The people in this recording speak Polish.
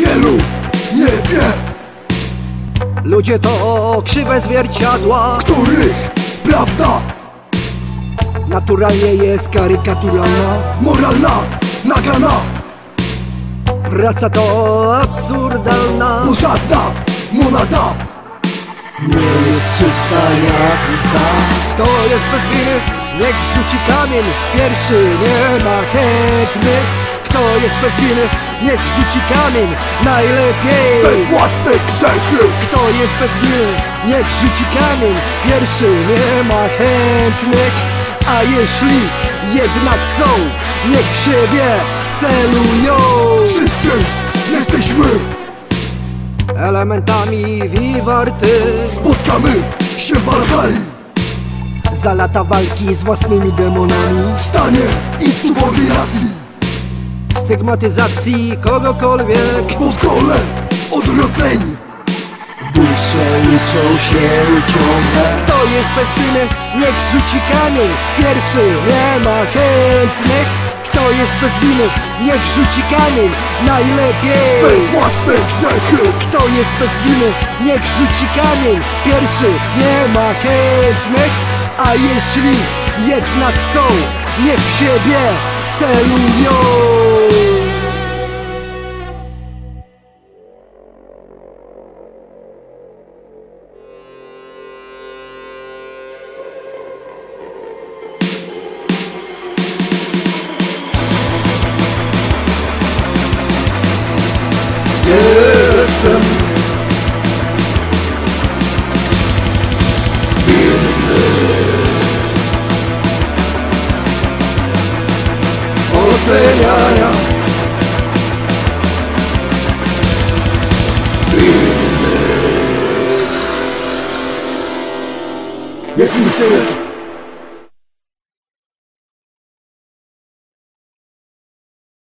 Wielu nie wie, Ludzie to krzywe zwierciadła. W których prawda Naturalnie jest karykaturalna moralna nagana Praca to absurdalna. Żadna monada. Nie jest czysta jak łza Kto jest bez winy, niech rzuci kamień. Pierwszy nie ma chętnych. Kto jest bez winy, niech rzuci kamień Najlepiej. We własne grzechy. Kto jest bez winy, niech rzuci kamień. Pierwszy nie ma chętnych A jeśli jednak są, niech siebie celują. Wszyscy jesteśmy Elementami wiwarty Spotkamy się w Walhali Za lata walki z własnymi demonami. W stanie insubordynacji Stygmatyzacji kogokolwiek. Bo w kole odrodzeni. Dusze liczą się ciągle Kto jest bez winy, niech rzuci kamień. Pierwszy nie ma chętnych. Kto jest bez winy, niech rzuci kamień. Najlepiej we własne grzechy. Kto jest bez winy, niech rzuci kamień. Pierwszy nie ma chętnych. A jeśli jednak są, niech w siebie celują Jestem przestrzeniania innych. Jest mi syn.